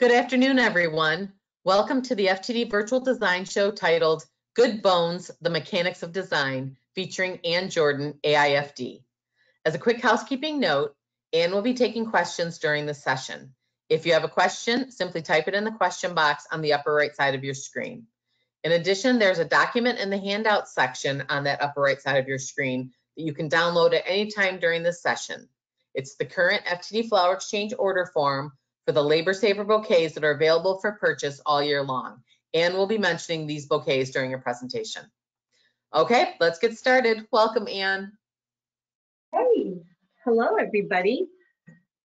Good afternoon, everyone. Welcome to the FTD Virtual Design Show titled Good Bones, The Mechanics of Design, featuring Ann Jordan, AIFD. As a quick housekeeping note, Ann will be taking questions during the session. If you have a question, simply type it in the question box on the upper right side of your screen. In addition, there's a document in the handout section on that upper right side of your screen that you can download at any time during this session. It's the current FTD Flower Exchange order form for the Labor Saver bouquets that are available for purchase all year long. Anne will be mentioning these bouquets during your presentation. Okay, let's get started. Welcome, Anne. Hey, hello everybody,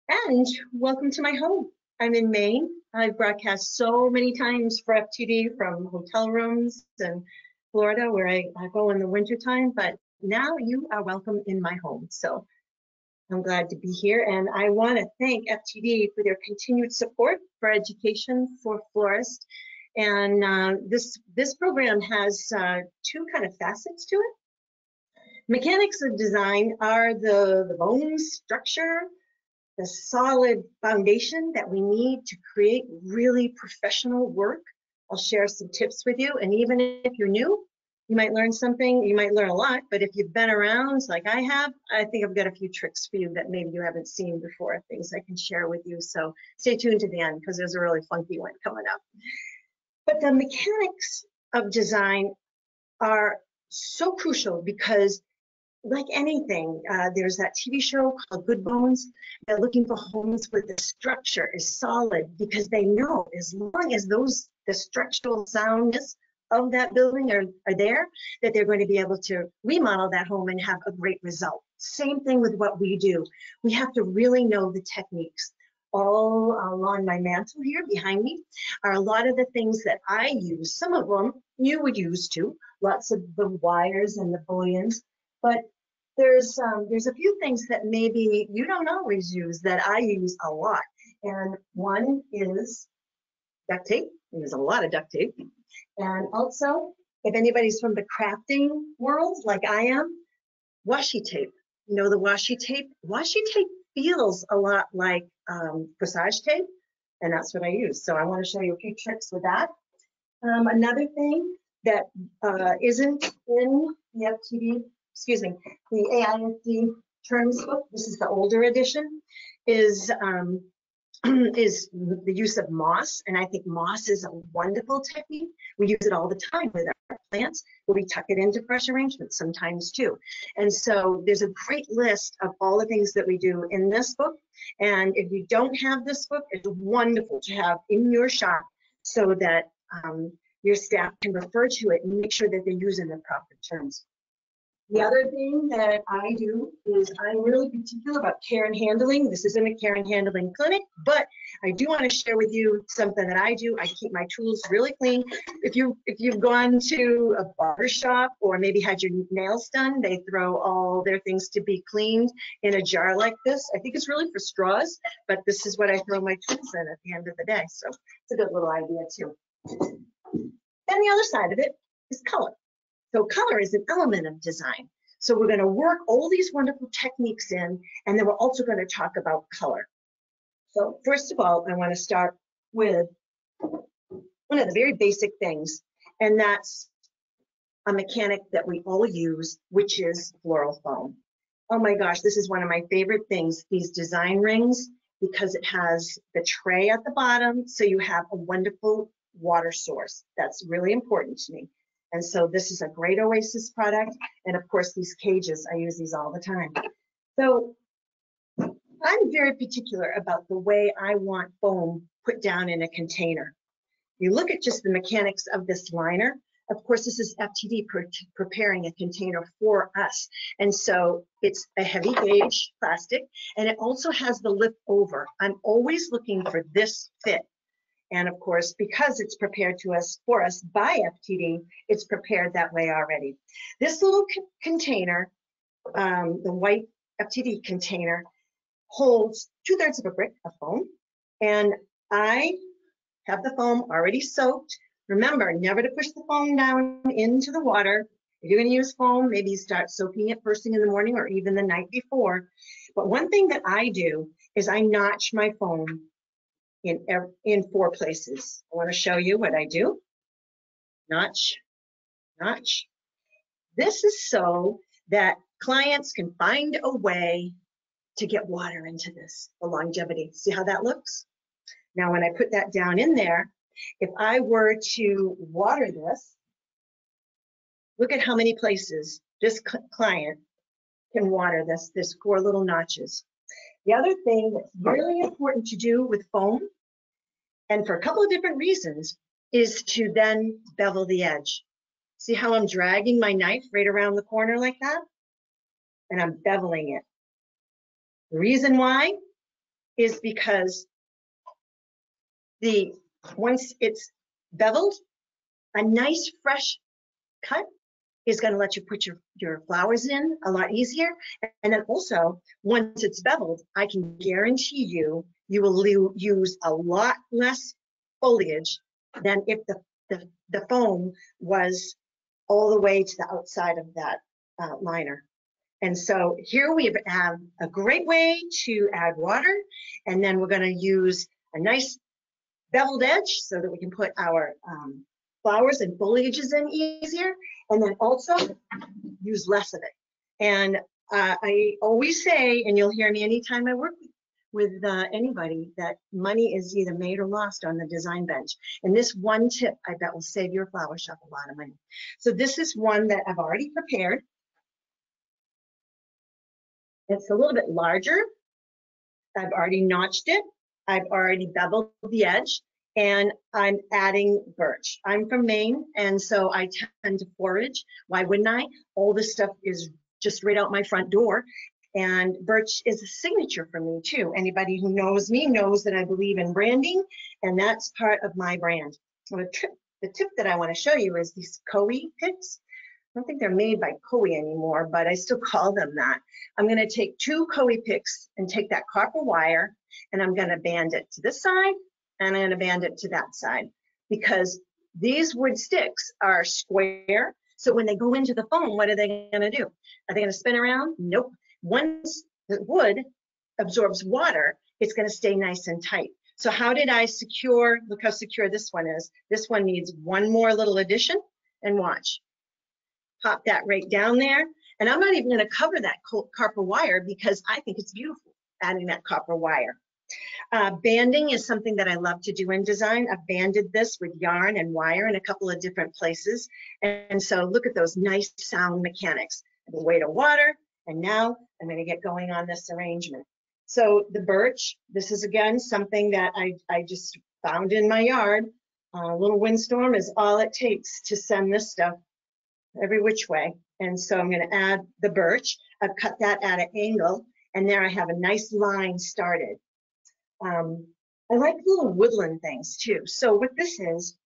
and welcome to my home. I'm in Maine. I've broadcast so many times for FTD from hotel rooms in Florida where I, I go in the wintertime, but now you are welcome in my home. So I'm glad to be here and I want to thank FTD for their continued support for education for florists. And uh, this, this program has uh, two kind of facets to it. Mechanics of design are the, the bones structure, the solid foundation that we need to create really professional work. I'll share some tips with you. And even if you're new, you might learn something, you might learn a lot, but if you've been around like I have, I think I've got a few tricks for you that maybe you haven't seen before, things I can share with you. So stay tuned to the end because there's a really funky one coming up. But the mechanics of design are so crucial because like anything, uh, there's that TV show called Good Bones. They're looking for homes where the structure is solid because they know as long as those the structural soundness of that building are, are there, that they're going to be able to remodel that home and have a great result. Same thing with what we do. We have to really know the techniques. All along my mantle here behind me are a lot of the things that I use. Some of them you would use too, lots of the wires and the bullions, but there's um, there's a few things that maybe you don't always use that I use a lot. And one is duct tape. There's a lot of duct tape. And also, if anybody's from the crafting world like I am, washi tape. You know the washi tape? Washi tape feels a lot like um, corsage tape, and that's what I use. So I want to show you a few tricks with that. Um, another thing that uh, not in the FTD, excuse me, the AIFD terms book, this is the older edition, is um, is the use of moss. And I think moss is a wonderful technique. We use it all the time with our plants, we tuck it into fresh arrangements sometimes too. And so there's a great list of all the things that we do in this book. And if you don't have this book, it's wonderful to have in your shop so that um, your staff can refer to it and make sure that they're using the proper terms. The other thing that I do is I'm really particular about care and handling. This isn't a care and handling clinic, but I do want to share with you something that I do. I keep my tools really clean. If you if you've gone to a barber shop or maybe had your nails done, they throw all their things to be cleaned in a jar like this. I think it's really for straws, but this is what I throw my tools in at the end of the day. So it's a good little idea too. And the other side of it is color. So color is an element of design. So we're going to work all these wonderful techniques in, and then we're also going to talk about color. So first of all, I want to start with one of the very basic things, and that's a mechanic that we all use, which is floral foam. Oh my gosh, this is one of my favorite things, these design rings, because it has the tray at the bottom, so you have a wonderful water source. That's really important to me. And so this is a great Oasis product. And of course, these cages, I use these all the time. So I'm very particular about the way I want foam put down in a container. You look at just the mechanics of this liner. Of course, this is FTD pre preparing a container for us. And so it's a heavy gauge plastic, and it also has the lip over. I'm always looking for this fit. And of course, because it's prepared to us for us by FTD, it's prepared that way already. This little container, um, the white FTD container, holds two thirds of a brick of foam. And I have the foam already soaked. Remember, never to push the foam down into the water. If you're going to use foam, maybe start soaking it first thing in the morning or even the night before. But one thing that I do is I notch my foam in, in four places. I want to show you what I do. Notch, notch. This is so that clients can find a way to get water into this, the longevity. See how that looks? Now, when I put that down in there, if I were to water this, look at how many places this client can water this, this four little notches. The other thing that's really important to do with foam, and for a couple of different reasons, is to then bevel the edge. See how I'm dragging my knife right around the corner like that? And I'm beveling it. The reason why is because the, once it's beveled, a nice fresh cut is gonna let you put your, your flowers in a lot easier. And then also, once it's beveled, I can guarantee you, you will use a lot less foliage than if the, the, the foam was all the way to the outside of that uh, liner. And so here we have a great way to add water, and then we're gonna use a nice beveled edge so that we can put our um, flowers and foliages in easier, and then also use less of it. And uh, I always say, and you'll hear me anytime I work with uh, anybody, that money is either made or lost on the design bench. And this one tip, I bet, will save your flower shop a lot of money. So this is one that I've already prepared. It's a little bit larger. I've already notched it. I've already beveled the edge and I'm adding birch. I'm from Maine and so I tend to forage. Why wouldn't I? All this stuff is just right out my front door. And birch is a signature for me too. Anybody who knows me knows that I believe in branding and that's part of my brand. So the, tip, the tip that I want to show you is these Coe picks. I don't think they're made by Coe anymore, but I still call them that. I'm going to take two Coe picks and take that copper wire and I'm going to band it to this side and I'm going to band it to that side because these wood sticks are square. So when they go into the foam, what are they going to do? Are they going to spin around? Nope. Once the wood absorbs water, it's going to stay nice and tight. So how did I secure, look how secure this one is. This one needs one more little addition and watch. Pop that right down there. And I'm not even going to cover that copper wire because I think it's beautiful adding that copper wire. Uh, banding is something that I love to do in design. I've banded this with yarn and wire in a couple of different places. And so look at those nice sound mechanics. The weight of water, and now I'm going to get going on this arrangement. So the birch, this is again something that I, I just found in my yard. A little windstorm is all it takes to send this stuff every which way. And so I'm going to add the birch. I've cut that at an angle, and there I have a nice line started. Um, I like little woodland things too. So what this is,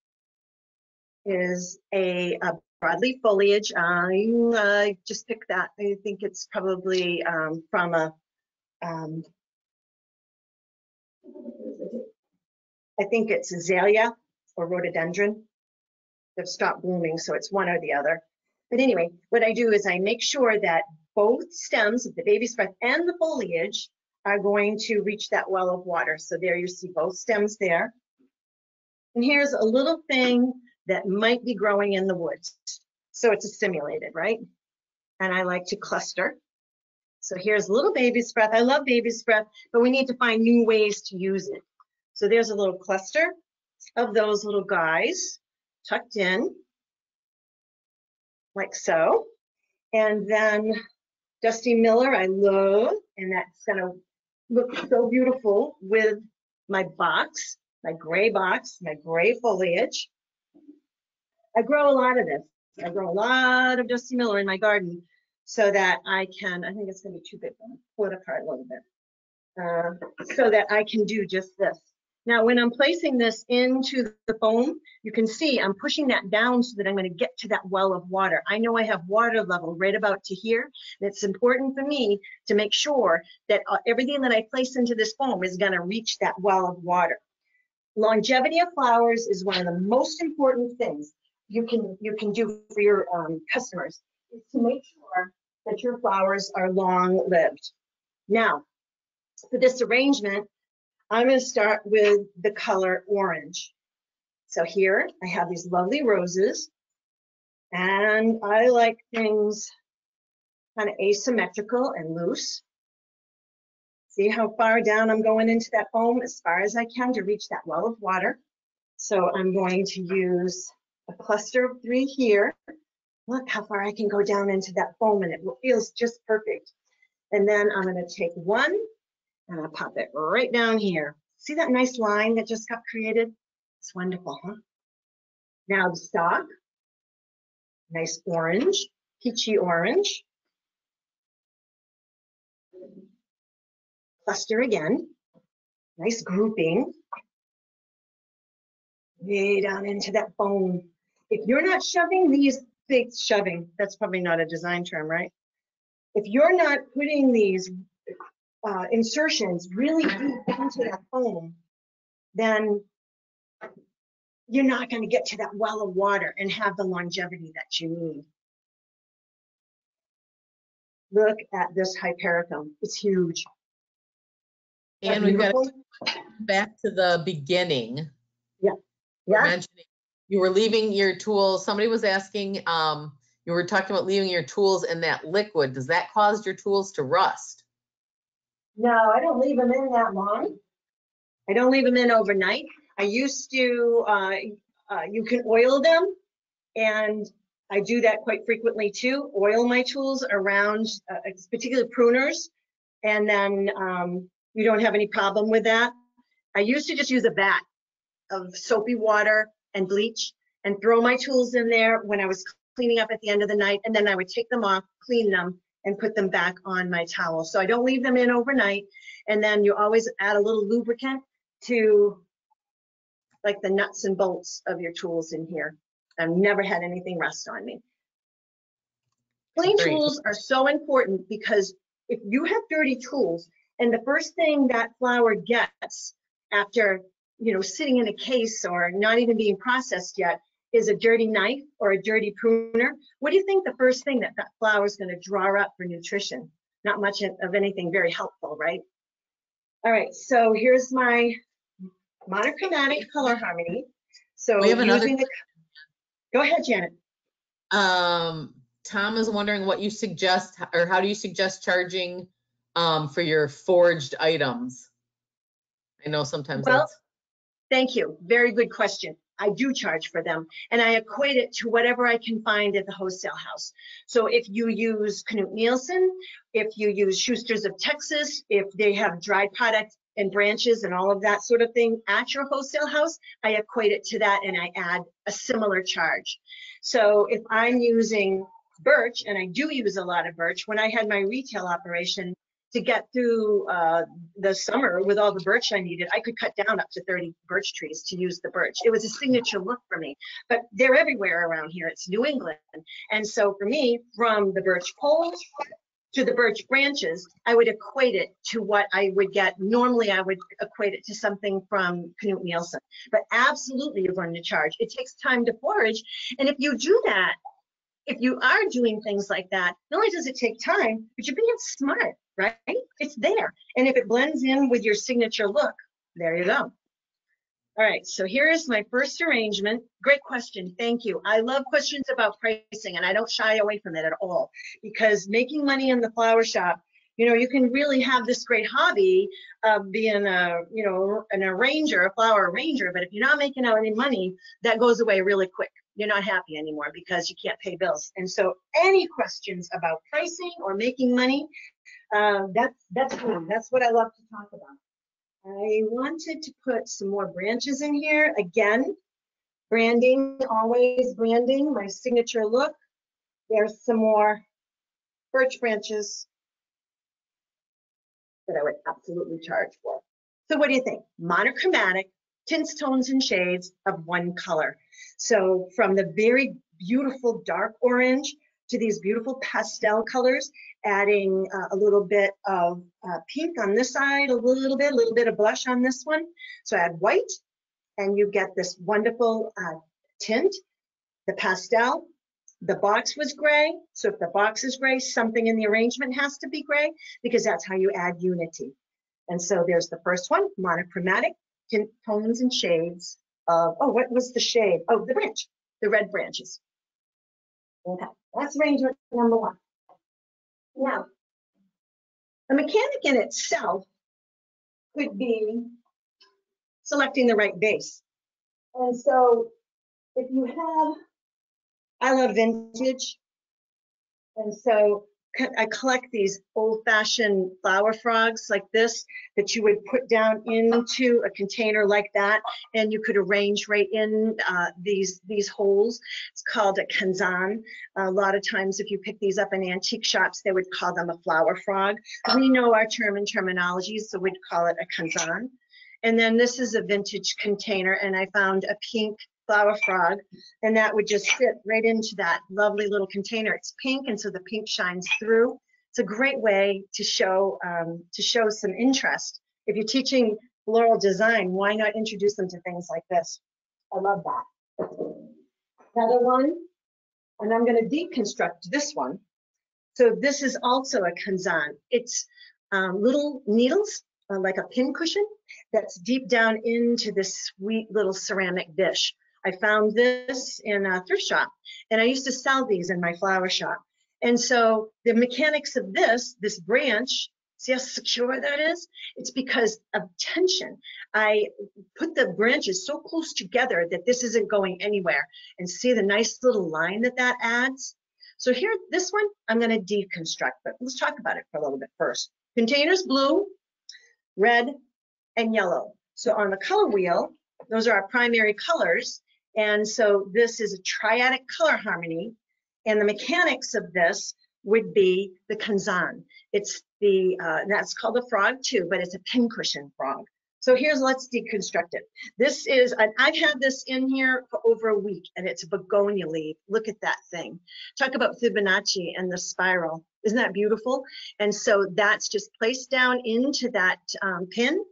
is a, a broadleaf foliage. I uh, just picked that. I think it's probably um, from a, um, I think it's azalea or rhododendron. They've stopped blooming, so it's one or the other. But anyway, what I do is I make sure that both stems of the baby's breath and the foliage are going to reach that well of water. So there you see both stems there. And here's a little thing that might be growing in the woods. So it's a simulated, right? And I like to cluster. So here's a little baby's breath. I love baby's breath, but we need to find new ways to use it. So there's a little cluster of those little guys tucked in, like so. And then Dusty Miller, I love, and that's gonna look so beautiful with my box, my gray box, my gray foliage. I grow a lot of this. I grow a lot of Dusty Miller in my garden so that I can, I think it's gonna be too big, pull it apart a little bit. Uh, so that I can do just this. Now, when I'm placing this into the foam, you can see I'm pushing that down so that I'm gonna get to that well of water. I know I have water level right about to here. and It's important for me to make sure that uh, everything that I place into this foam is gonna reach that well of water. Longevity of flowers is one of the most important things you can you can do for your um, customers is to make sure that your flowers are long lived. Now, for this arrangement, I'm going to start with the color orange. So here I have these lovely roses and I like things kind of asymmetrical and loose. See how far down I'm going into that foam as far as I can to reach that well of water. So I'm going to use a cluster of three here. Look how far I can go down into that foam and it feels just perfect. And then I'm going to take one and I'll pop it right down here. See that nice line that just got created? It's wonderful, huh? Now the stalk, nice orange, peachy orange. Cluster again, nice grouping. Way down into that bone. If you're not shoving these things, shoving, that's probably not a design term, right? If you're not putting these uh, insertions really deep into that foam, then you're not going to get to that well of water and have the longevity that you need. Look at this hypericum. It's huge. And we've got to back to the beginning. Yeah. Yeah. You were leaving your tools. Somebody was asking, um, you were talking about leaving your tools in that liquid. Does that cause your tools to rust? No, I don't leave them in that long. I don't leave them in overnight. I used to, uh, uh, you can oil them and I do that quite frequently too. Oil my tools around, uh, particularly pruners, and then um, you don't have any problem with that. I used to just use a vat of soapy water and bleach and throw my tools in there when I was cleaning up at the end of the night, and then I would take them off, clean them, and put them back on my towel. So I don't leave them in overnight. And then you always add a little lubricant to like the nuts and bolts of your tools in here. I've never had anything rust on me. Clean tools are so important because if you have dirty tools and the first thing that flour gets after you know sitting in a case or not even being processed yet is a dirty knife or a dirty pruner, what do you think the first thing that that flower is going to draw up for nutrition? Not much of anything very helpful, right? All right, so here's my monochromatic color harmony. So we have another. The, go ahead, Janet. Um, Tom is wondering what you suggest, or how do you suggest charging um, for your forged items? I know sometimes. Well, thank you. Very good question. I do charge for them and I equate it to whatever I can find at the wholesale house. So if you use Knud Nielsen, if you use Schuster's of Texas, if they have dried product and branches and all of that sort of thing at your wholesale house, I equate it to that and I add a similar charge. So if I'm using birch, and I do use a lot of birch, when I had my retail operation, to get through uh, the summer with all the birch I needed, I could cut down up to 30 birch trees to use the birch. It was a signature look for me, but they're everywhere around here. It's New England. And so for me, from the birch poles to the birch branches, I would equate it to what I would get. Normally, I would equate it to something from Knud Nielsen, but absolutely you're going to charge. It takes time to forage. And if you do that, if you are doing things like that, not only does it take time, but you're being smart, right? It's there. And if it blends in with your signature look, there you go. All right, so here's my first arrangement. Great question, thank you. I love questions about pricing and I don't shy away from it at all because making money in the flower shop, you know, you can really have this great hobby of being a, you know, an arranger, a flower arranger, but if you're not making out any money, that goes away really quick. You're not happy anymore because you can't pay bills. And so any questions about pricing or making money, uh, that's, that's fun. That's what I love to talk about. I wanted to put some more branches in here. Again, branding, always branding, my signature look. There's some more birch branches that I would absolutely charge for. So what do you think? Monochromatic, tints, tones, and shades of one color. So from the very beautiful dark orange to these beautiful pastel colors, adding uh, a little bit of uh, pink on this side, a little bit, a little bit of blush on this one. So add white and you get this wonderful uh, tint. The pastel, the box was gray. So if the box is gray, something in the arrangement has to be gray because that's how you add unity. And so there's the first one, monochromatic tones and shades of, oh, what was the shade? Oh, the branch, the red branches. Okay, that's arrangement number one. Now, the mechanic in itself could be selecting the right base. And so if you have, I love vintage. And so I collect these old fashioned flower frogs like this that you would put down into a container like that and you could arrange right in uh, these these holes. It's called a kenzan. A lot of times if you pick these up in antique shops they would call them a flower frog. We know our term and terminology so we'd call it a kenzan. And then this is a vintage container and I found a pink flower frog, and that would just fit right into that lovely little container. It's pink, and so the pink shines through. It's a great way to show um, to show some interest. If you're teaching floral design, why not introduce them to things like this? I love that. Another one, and I'm going to deconstruct this one. So this is also a kenzan. It's um, little needles, uh, like a pin cushion, that's deep down into this sweet little ceramic dish. I found this in a thrift shop and I used to sell these in my flower shop. And so the mechanics of this, this branch, see how secure that is? It's because of tension. I put the branches so close together that this isn't going anywhere. And see the nice little line that that adds? So here, this one, I'm gonna deconstruct, but let's talk about it for a little bit first. Containers blue, red, and yellow. So on the color wheel, those are our primary colors. And so this is a triadic color harmony. And the mechanics of this would be the kenzan. It's the, uh, that's called a frog too, but it's a pincushion frog. So here's, let's deconstruct it. This is, I've had this in here for over a week and it's a begonia leaf. Look at that thing. Talk about Fibonacci and the spiral. Isn't that beautiful? And so that's just placed down into that um, pin.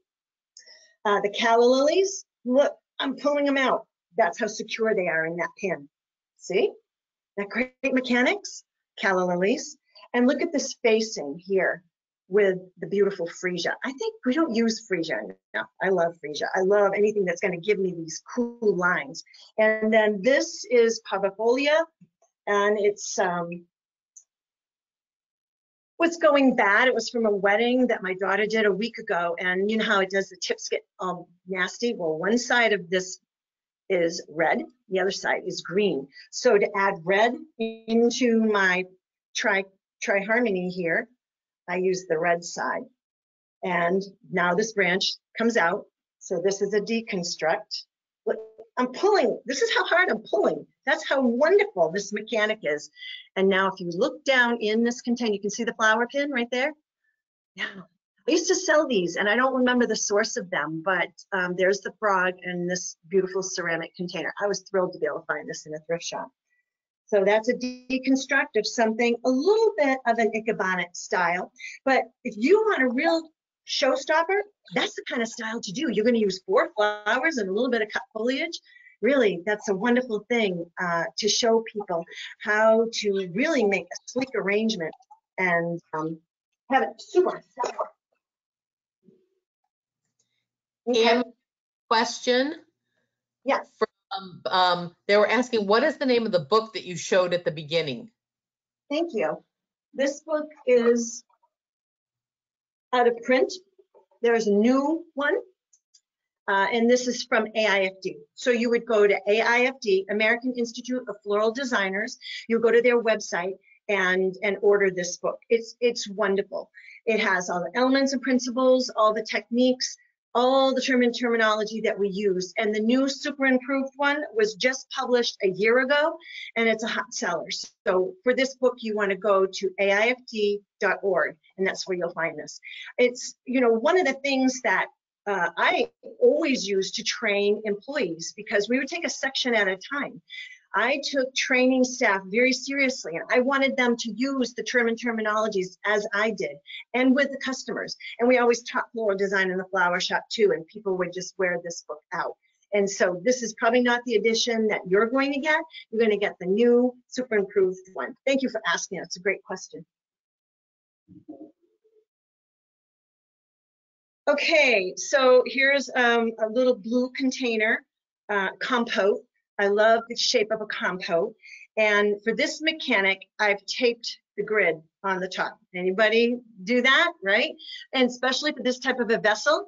Uh, the calla lilies, look, I'm pulling them out. That's how secure they are in that pin. See? That great mechanics, calla lilies. And look at the spacing here with the beautiful freesia. I think we don't use freesia enough. I love freesia. I love anything that's going to give me these cool lines. And then this is parvifolia, and it's um, what's going bad. It was from a wedding that my daughter did a week ago, and you know how it does. The tips get um, nasty. Well, one side of this is red, the other side is green. So to add red into my tri triharmony here, I use the red side. And now this branch comes out. So this is a deconstruct. I'm pulling, this is how hard I'm pulling. That's how wonderful this mechanic is. And now if you look down in this container, you can see the flower pin right there. Yeah, I used to sell these and I don't remember the source of them, but um, there's the frog and this beautiful ceramic container. I was thrilled to be able to find this in a thrift shop. So that's a deconstruct of something a little bit of an Ikebana style. But if you want a real showstopper, that's the kind of style to do. You're going to use four flowers and a little bit of cut foliage. Really, that's a wonderful thing uh, to show people how to really make a sleek arrangement and um, have it super Okay. question. Yes. From, um, they were asking, what is the name of the book that you showed at the beginning? Thank you. This book is out of print. There's a new one, uh, and this is from AIFD. So you would go to AIFD, American Institute of Floral Designers. You go to their website and and order this book. It's it's wonderful. It has all the elements and principles, all the techniques, all the term and terminology that we use. And the new super improved one was just published a year ago and it's a hot seller. So for this book, you want to go to aifd.org and that's where you'll find this. It's, you know, one of the things that uh, I always use to train employees because we would take a section at a time. I took training staff very seriously and I wanted them to use the term and terminologies as I did and with the customers. And we always taught floral design in the flower shop too, and people would just wear this book out. And so this is probably not the edition that you're going to get. You're going to get the new, super improved one. Thank you for asking. It's a great question. Okay, so here's um, a little blue container, uh, compote. I love the shape of a compote. And for this mechanic, I've taped the grid on the top. Anybody do that, right? And especially for this type of a vessel,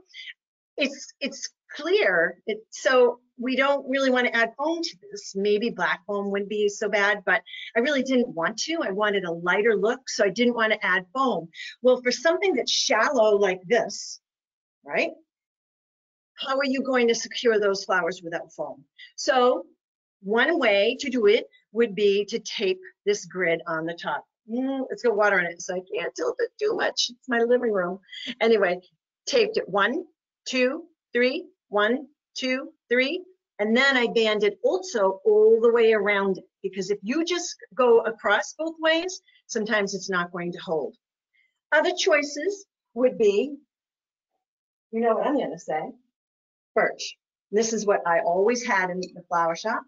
it's it's clear. It, so we don't really want to add foam to this. Maybe black foam wouldn't be so bad, but I really didn't want to. I wanted a lighter look, so I didn't want to add foam. Well, for something that's shallow like this, right? How are you going to secure those flowers without foam? So one way to do it would be to tape this grid on the top. Mm, it's got water in it, so I can't tilt it too much. It's my living room. Anyway, taped it one, two, three, one, two, three, and then I banded also all the way around it because if you just go across both ways, sometimes it's not going to hold. Other choices would be, you know what I'm going to say, birch. This is what I always had in the flower shop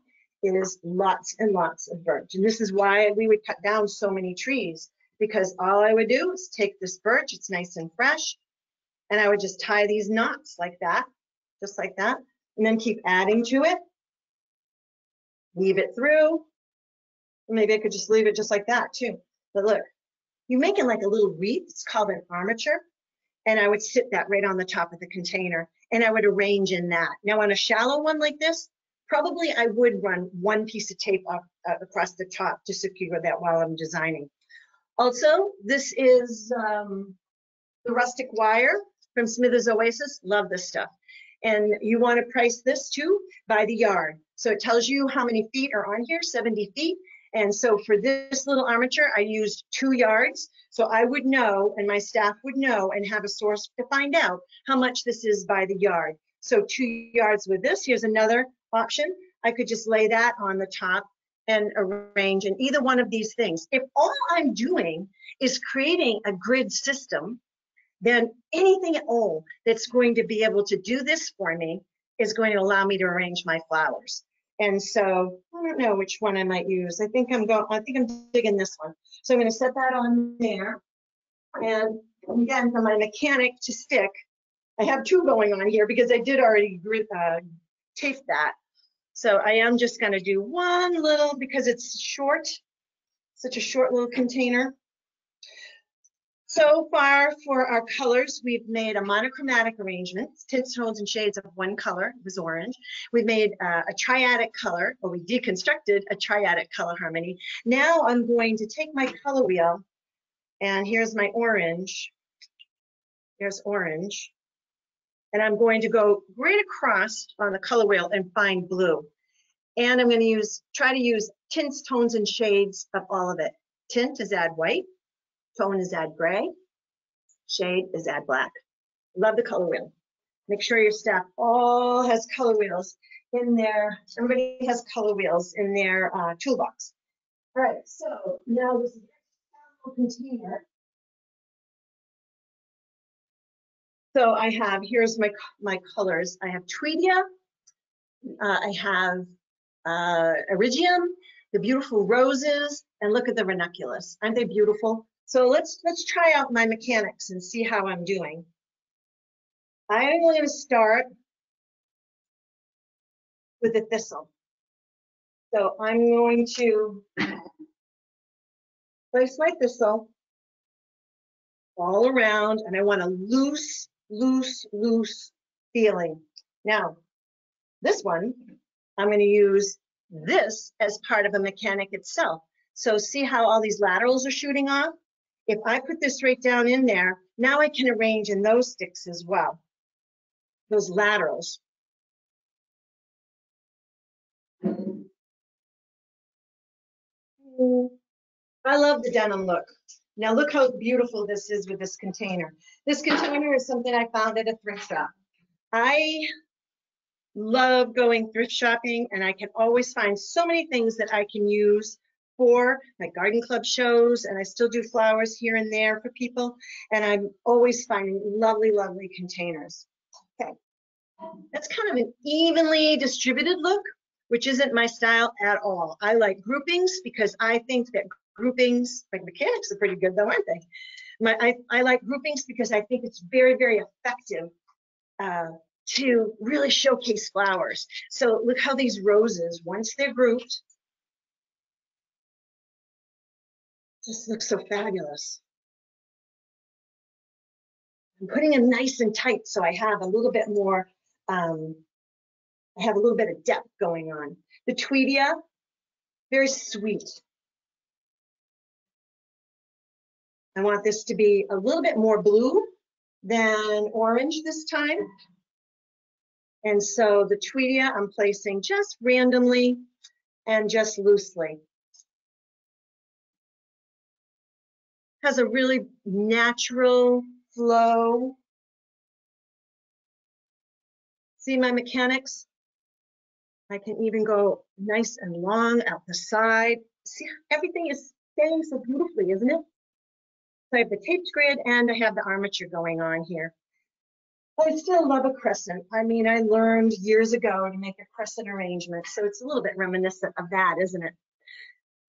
is lots and lots of birch. And this is why we would cut down so many trees because all I would do is take this birch, it's nice and fresh, and I would just tie these knots like that, just like that, and then keep adding to it. Weave it through. Maybe I could just leave it just like that too. But look, you're making like a little wreath. It's called an armature. And I would sit that right on the top of the container and I would arrange in that. Now on a shallow one like this, probably I would run one piece of tape up, uh, across the top to secure that while I'm designing. Also, this is um, the rustic wire from Smithers Oasis. Love this stuff. And you want to price this too by the yard. So it tells you how many feet are on here, 70 feet. And so for this little armature, I used two yards. So I would know, and my staff would know, and have a source to find out how much this is by the yard. So two yards with this. Here's another option. I could just lay that on the top and arrange in either one of these things. If all I'm doing is creating a grid system then anything at all that's going to be able to do this for me is going to allow me to arrange my flowers. And so I don't know which one I might use. I think I'm going, I think I'm digging this one. So I'm going to set that on there. And again, for my mechanic to stick, I have two going on here because I did already uh, tape that. So I am just going to do one little because it's short, such a short little container. So far for our colors, we've made a monochromatic arrangement, tints, tones, and shades of one color, it was orange. We've made uh, a triadic color, or we deconstructed a triadic color harmony. Now I'm going to take my color wheel, and here's my orange. Here's orange. And I'm going to go right across on the color wheel and find blue. And I'm going to use, try to use tints, tones, and shades of all of it. Tint is add white. Tone is add gray. Shade is add black. Love the color wheel. Make sure your staff all has color wheels in their, everybody has color wheels in their uh, toolbox. All right, so now this is a container. So I have, here's my, my colors. I have Tweedia, uh, I have uh, Eryngium, the beautiful roses, and look at the ranunculus. Aren't they beautiful? So let's let's try out my mechanics and see how I'm doing. I'm going to start with the thistle. So I'm going to place my thistle all around and I want a loose, loose, loose feeling. Now, this one, I'm going to use this as part of a mechanic itself. So see how all these laterals are shooting off? If I put this right down in there, now I can arrange in those sticks as well, those laterals. I love the denim look. Now look how beautiful this is with this container. This container is something I found at a thrift shop. I love going thrift shopping and I can always find so many things that I can use for my garden club shows, and I still do flowers here and there for people. And I'm always finding lovely, lovely containers. Okay, that's kind of an evenly distributed look, which isn't my style at all. I like groupings because I think that groupings, like mechanics are pretty good though, aren't they? My, I, I like groupings because I think it's very, very effective uh, to really showcase flowers. So look how these roses, once they're grouped, just look so fabulous. I'm putting them nice and tight so I have a little bit more, um, I have a little bit of depth going on. The Tweedia, very sweet. I want this to be a little bit more blue than orange this time. And so the Tweedia I'm placing just randomly and just loosely. Has a really natural flow. See my mechanics? I can even go nice and long out the side. See, everything is staying so beautifully, isn't it? So I have the taped grid and I have the armature going on here. I still love a crescent. I mean, I learned years ago to make a crescent arrangement, so it's a little bit reminiscent of that, isn't it?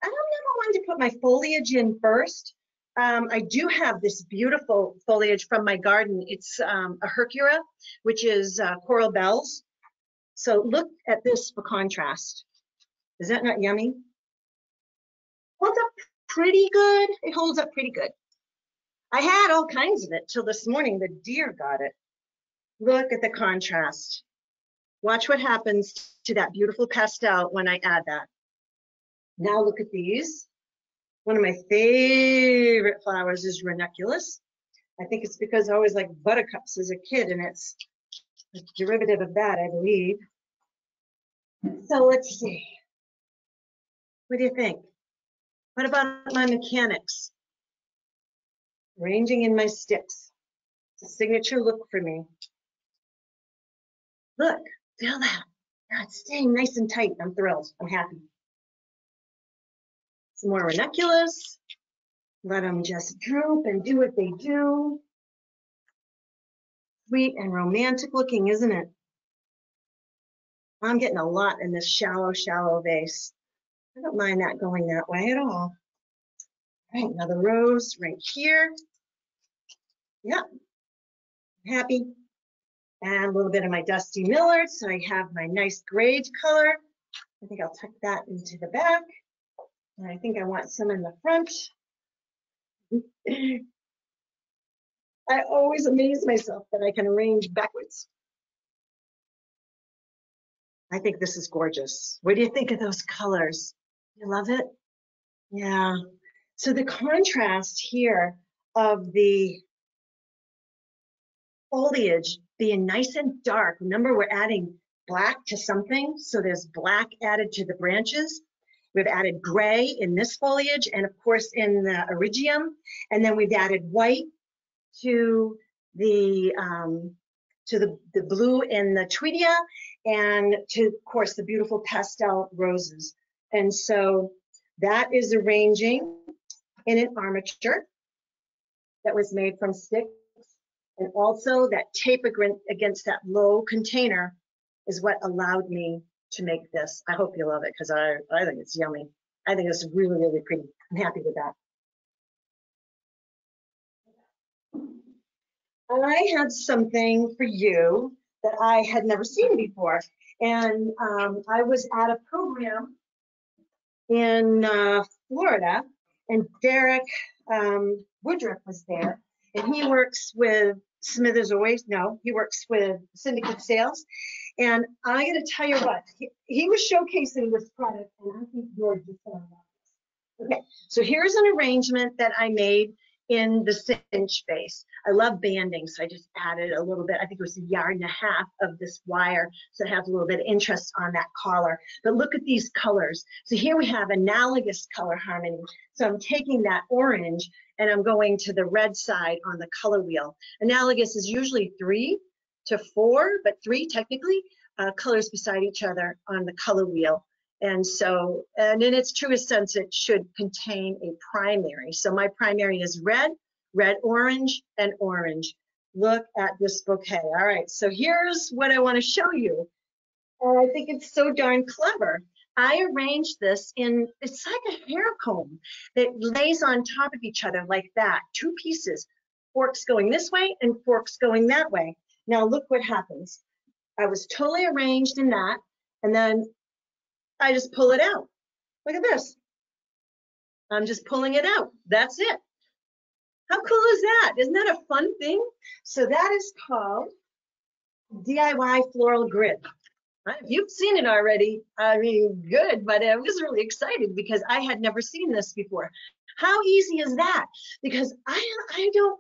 I don't never wanted to put my foliage in first. Um, I do have this beautiful foliage from my garden. It's um, a Heuchera, which is uh, coral bells. So look at this for contrast. Is that not yummy? Holds up pretty good. It holds up pretty good. I had all kinds of it till this morning. The deer got it. Look at the contrast. Watch what happens to that beautiful pastel when I add that. Now look at these. One of my favorite flowers is ranunculus. I think it's because I always liked buttercups as a kid and it's a derivative of that, I believe. So let's see. What do you think? What about my mechanics? Arranging in my sticks. It's a signature look for me. Look, feel that. Yeah, it's staying nice and tight. I'm thrilled. I'm happy. Some more ranunculus. Let them just droop and do what they do. Sweet and romantic looking, isn't it? I'm getting a lot in this shallow, shallow vase. I don't mind that going that way at all. All right, another rose right here. Yep, happy. And a little bit of my Dusty Miller, so I have my nice grade color. I think I'll tuck that into the back. And I think I want some in the front. I always amaze myself that I can arrange backwards. I think this is gorgeous. What do you think of those colors? You love it? Yeah. So the contrast here of the foliage being nice and dark. Remember, we're adding black to something, so there's black added to the branches. We've added gray in this foliage and of course in the eryngium. And then we've added white to the um, to the, the blue in the Tweedia and to, of course, the beautiful pastel roses. And so that is arranging in an armature that was made from sticks. And also that tape against that low container is what allowed me to make this. I hope you love it because I, I think it's yummy. I think it's really, really pretty. I'm happy with that. I had something for you that I had never seen before. And um, I was at a program in uh, Florida, and Derek um, Woodruff was there, and he works with Smithers Oasis. No, he works with Syndicate Sales. And I got to tell you what, he, he, was showcasing this product, and I think you're just going to Okay, so here's an arrangement that I made in the cinch base. I love banding, so I just added a little bit. I think it was a yard and a half of this wire, so it has a little bit of interest on that collar. But look at these colors. So here we have analogous color harmony. So I'm taking that orange and I'm going to the red side on the color wheel. Analogous is usually three to four, but three technically, uh, colors beside each other on the color wheel. And so, and in its truest sense, it should contain a primary. So my primary is red, red, orange, and orange. Look at this bouquet. All right, so here's what I want to show you. And I think it's so darn clever. I arranged this in, it's like a hair comb that lays on top of each other like that, two pieces, forks going this way and forks going that way. Now look what happens. I was totally arranged in that, and then I just pull it out. Look at this. I'm just pulling it out. That's it. How cool is that? Isn't that a fun thing? So that is called DIY Floral Grid. You've seen it already, I mean, good, but I was really excited because I had never seen this before. How easy is that? Because I, I don't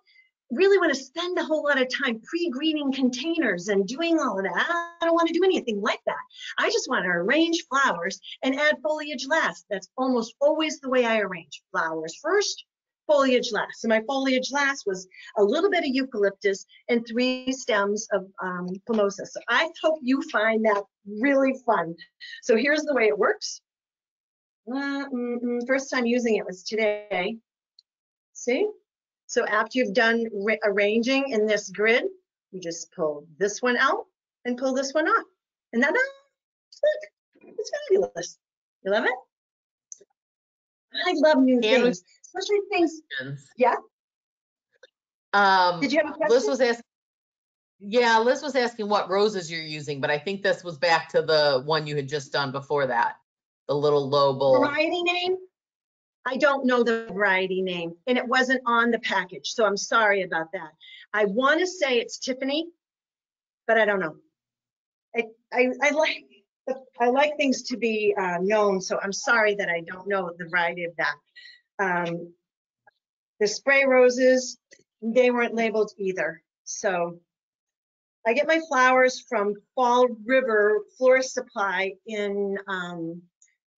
really want to spend a whole lot of time pre-greening containers and doing all of that. I don't want to do anything like that. I just want to arrange flowers and add foliage last. That's almost always the way I arrange. Flowers first, foliage last. So my foliage last was a little bit of eucalyptus and three stems of um, plumosa. So I hope you find that really fun. So here's the way it works. Uh, mm, mm, first time using it was today. See? So after you've done arranging in this grid, you just pull this one out and pull this one off. And then, look, it's fabulous. You love it? I love new and things, especially things. Yeah. Um, Did you have a question? Liz was asking. Yeah, Liz was asking what roses you're using, but I think this was back to the one you had just done before that, the little lobe. Variety name? I don't know the variety name, and it wasn't on the package, so I'm sorry about that. I want to say it's Tiffany, but I don't know. I, I, I like I like things to be uh, known, so I'm sorry that I don't know the variety of that. Um, the spray roses, they weren't labeled either. So I get my flowers from Fall River Florist Supply in um,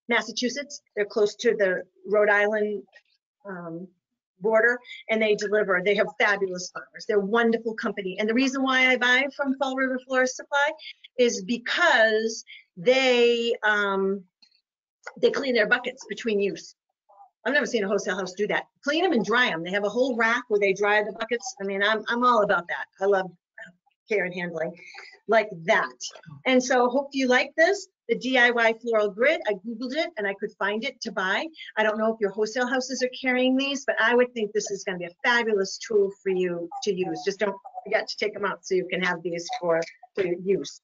Massachusetts. They're close to the Rhode Island um, border and they deliver. They have fabulous flowers. They're a wonderful company. And the reason why I buy from Fall River Florist Supply is because they um, they clean their buckets between use. I've never seen a wholesale house do that. Clean them and dry them. They have a whole rack where they dry the buckets. I mean, I'm, I'm all about that. I love uh, care and handling like that. And so hope you like this. The DIY floral grid, I Googled it and I could find it to buy. I don't know if your wholesale houses are carrying these, but I would think this is gonna be a fabulous tool for you to use. Just don't forget to take them out so you can have these for, for use.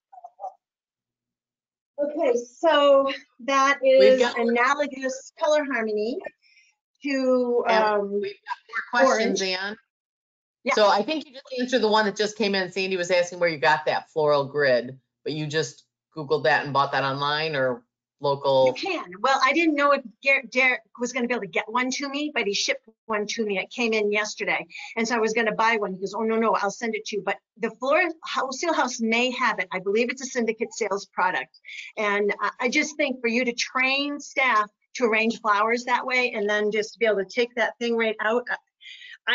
Okay, so that is analogous color harmony to, um, We've got more questions, Orange. Ann. Yeah. So I think you just answered the one that just came in. Sandy was asking where you got that floral grid, but you just Googled that and bought that online or local. you local? can. Well, I didn't know if Derek was gonna be able to get one to me, but he shipped one to me. It came in yesterday. And so I was gonna buy one. He goes, oh, no, no, I'll send it to you. But the floor wholesale house may have it. I believe it's a syndicate sales product. And I, I just think for you to train staff to arrange flowers that way and then just to be able to take that thing right out, I-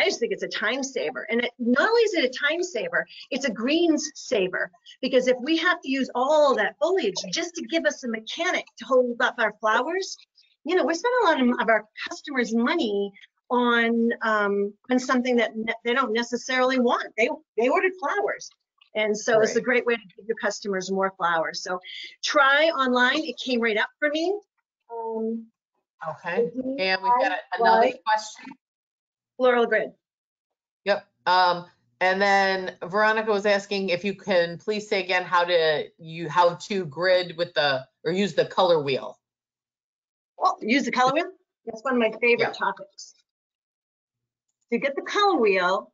just think it's a time saver. And it, not only is it a time saver, it's a greens saver. Because if we have to use all that foliage just to give us a mechanic to hold up our flowers, you know, we're spending a lot of, of our customers' money on um, on something that ne- they don't necessarily want. They they ordered flowers. And so it's a great way to give your customers more flowers. So try online. It came right up for me. Um, Okay, and we've got another question. Floral grid. Yep. Um, and then Veronica was asking if you can please say again how to you how to grid with the or use the color wheel. Well, use the color wheel. That's one of my favorite Yeah. topics. To get the color wheel,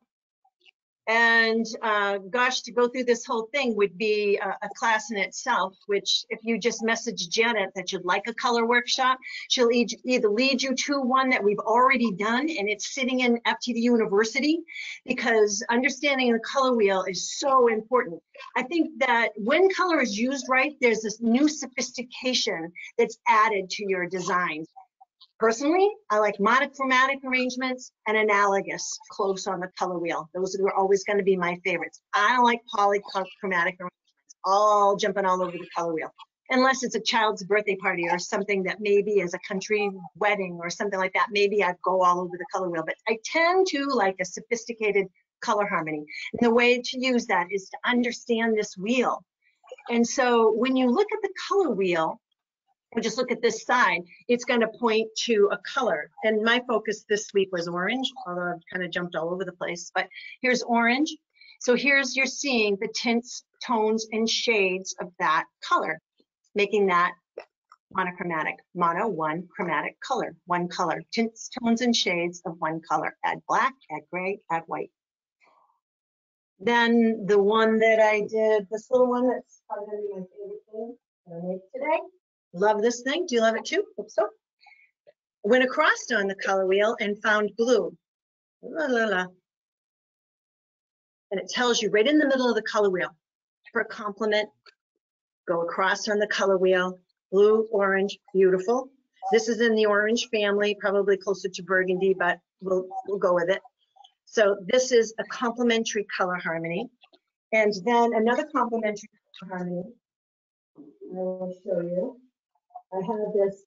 and uh, gosh, to go through this whole thing would be a, a class in itself. Which, if you just message Janet that you'd like a color workshop, she'll each, either lead you to one that we've already done, and it's sitting in FTD University, because understanding the color wheel is so important. I think that when color is used right, there's this new sophistication that's added to your design. Personally, I like monochromatic arrangements and analogous close on the color wheel. Those are always going to be my favorites. I don't like polychromatic arrangements, all jumping all over the color wheel. Unless it's a child's birthday party or something that maybe is a country wedding or something like that, maybe I'd go all over the color wheel. But I tend to like a sophisticated color harmony. And the way to use that is to understand this wheel. And so when you look at the color wheel, or just look at this side, it's going to point to a color. And my focus this week was orange, although I've kind of jumped all over the place. But here's orange. So here's you're seeing the tints, tones, and shades of that color, making that monochromatic. Mono, one, chromatic, color, one color. Tints, tones, and shades of one color. Add black, add gray, add white. Then the one that I did, this little one that's probably going to be my favorite thing that I made today Love this thing. Do you love it too? Hope so. Went across on the color wheel and found blue. La, la, la. And it tells you right in the middle of the color wheel. For a complement, go across on the color wheel. Blue, orange, beautiful. This is in the orange family, probably closer to burgundy, but we'll, we'll go with it. So this is a complementary color harmony. And then another complementary color harmony, I will show you. I have this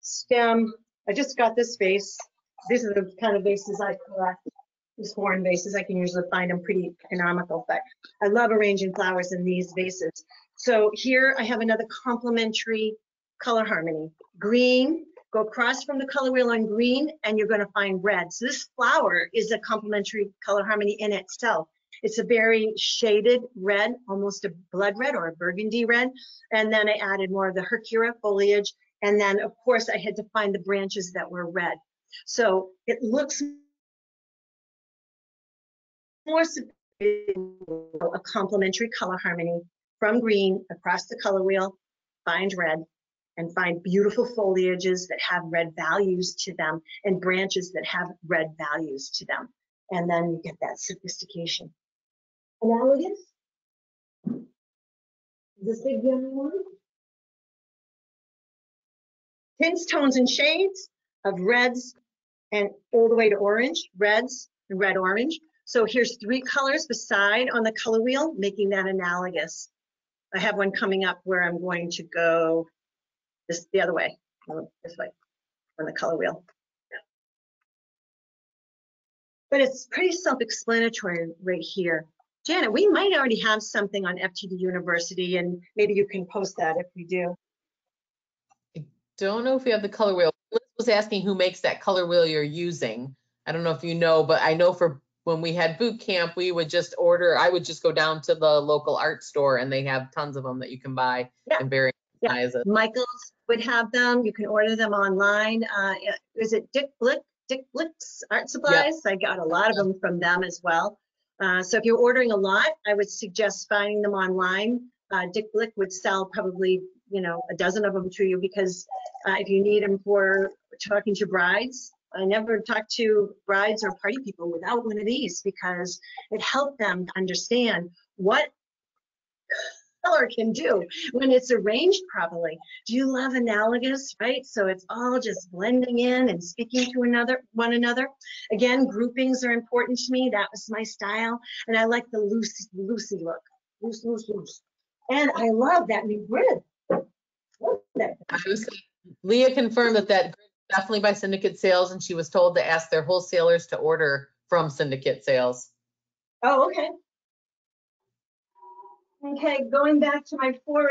stem. I just got this vase. These are the kind of vases I collect. These foreign vases, I can usually find them pretty economical, but I love arranging flowers in these vases. So here I have another complementary color harmony. Green, go across from the color wheel on green and you're gonna find red. So this flower is a complementary color harmony in itself. It's a very shaded red, almost a blood red or a burgundy red. And then I added more of the Heuchera foliage. And then of course I had to find the branches that were red. So it looks more a complementary color harmony from green across the color wheel, find red, and find beautiful foliages that have red values to them and branches that have red values to them. And then you get that sophistication analogous. This big yummy one. Tints, tones, and shades of reds and all the way to orange, reds and red orange. So here's three colors beside on the color wheel, making that analogous. I have one coming up where I'm going to go this the other way, um, this way on the color wheel. But it's pretty self-explanatory right here. Janet, we might already have something on FTD University and maybe you can post that if we do. I don't know if we have the color wheel. Liz was asking who makes that color wheel you're using. I don't know if you know, but I know for when we had boot camp, we would just order, I would just go down to the local art store and they have tons of them that you can buy Yeah. in various Yeah. sizes. Michael's would have them. You can order them online. Uh, is it Dick Blick? Dick Blick's Art Supplies? I got a lot of them from them as well. Uh, so if you're ordering a lot, I would suggest finding them online. Uh, Dick Blick would sell probably, you know, a dozen of them to you because uh, if you need them for talking to brides, I never talk to brides or party people without one of these because it helped them understand what color can do when it's arranged properly. Do you love analogous, right? So it's all just blending in and speaking to another one another. Again, groupings are important to me. That was my style. And I like the loose, loosey look. Loose, loose, loose. And I love that new grid. Leah confirmed that that grid is definitely by syndicate sales and she was told to ask their wholesalers to order from syndicate sales. Oh, okay. Okay, going back to my for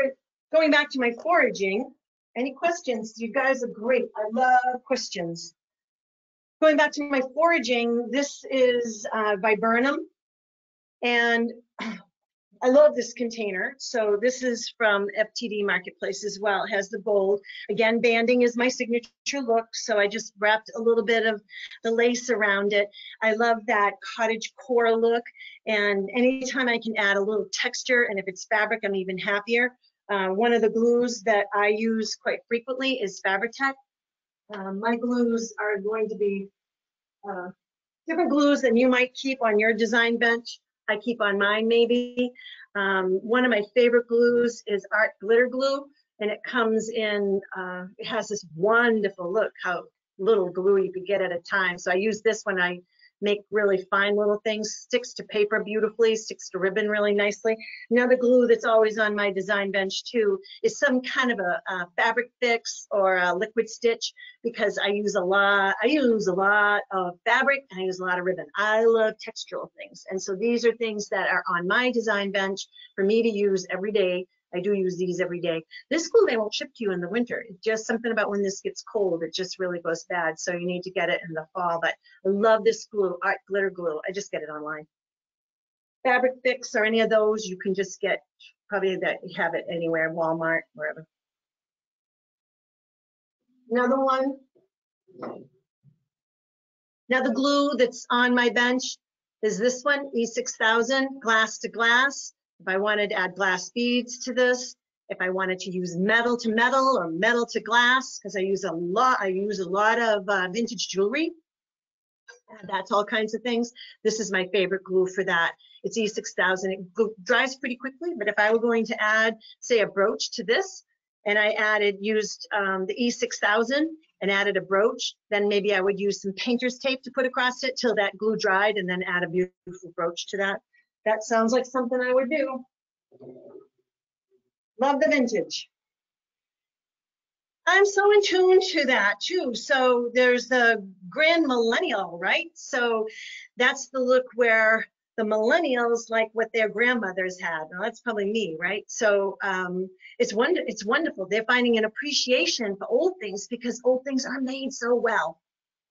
going back to my foraging. Any questions? You guys are great. I love questions. Going back to my foraging, this is uh, viburnum, and I love this container. So this is from FTD Marketplace as well. It has the gold. Again, banding is my signature look. So I just wrapped a little bit of the lace around it. I love that cottage core look. And anytime I can add a little texture, and if it's fabric, I'm even happier. Uh, one of the glues that I use quite frequently is Fabri-Tac. Uh, my glues are going to be uh, different glues than you might keep on your design bench. I keep on mine maybe. Um, one of my favorite glues is Art Glitter Glue, and it comes in, uh, it has this wonderful look, how little glue you could get at a time. So I use this when I make really fine little things, sticks to paper beautifully, sticks to ribbon really nicely. Another glue that's always on my design bench too is some kind of a, a fabric fix or a liquid stitch because I use a lot, I use a lot of fabric and I use a lot of ribbon. I love textural things. And so these are things that are on my design bench for me to use every day I do use these every day. This glue they won't ship to you in the winter. It's just something about when this gets cold, it just really goes bad. So you need to get it in the fall. But I love this glue, art glitter glue. I just get it online. Fabric Fix or any of those, you can just get probably that you have it anywhere, Walmart, wherever. Another one. Now the glue that's on my bench is this one, E6000, glass to glass. If I wanted to add glass beads to this, if I wanted to use metal to metal or metal to glass, because I use a lot, I use a lot of uh, vintage jewelry. That's all kinds of things. This is my favorite glue for that. It's E6000. It dries pretty quickly, but if I were going to add, say, a brooch to this, and I added, used um, the E6000 and added a brooch, then maybe I would use some painter's tape to put across it till that glue dried and then add a beautiful brooch to that. That sounds like something I would do. Love the vintage. I'm so in tune to that too. So there's the grand millennial, right? So that's the look where the millennials like what their grandmothers had. Now that's probably me, right? So um, it's wonder it's wonderful. They're finding an appreciation for old things because old things are made so well,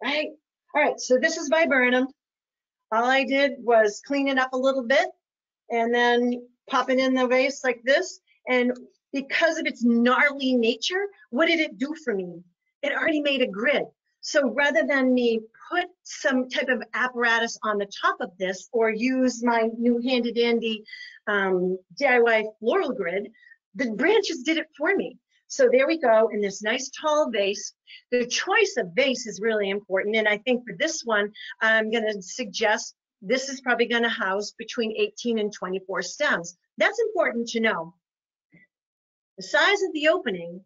right? All right, so this is viburnum. All I did was clean it up a little bit and then pop it in the vase like this. And because of its gnarly nature, what did it do for me? It already made a grid. So rather than me put some type of apparatus on the top of this or use my new handy dandy um, DIY floral grid, the branches did it for me. So there we go in this nice tall vase. The choice of vase is really important. And I think for this one, I'm going to suggest this is probably going to house between 18 and 24 stems. That's important to know. The size of the opening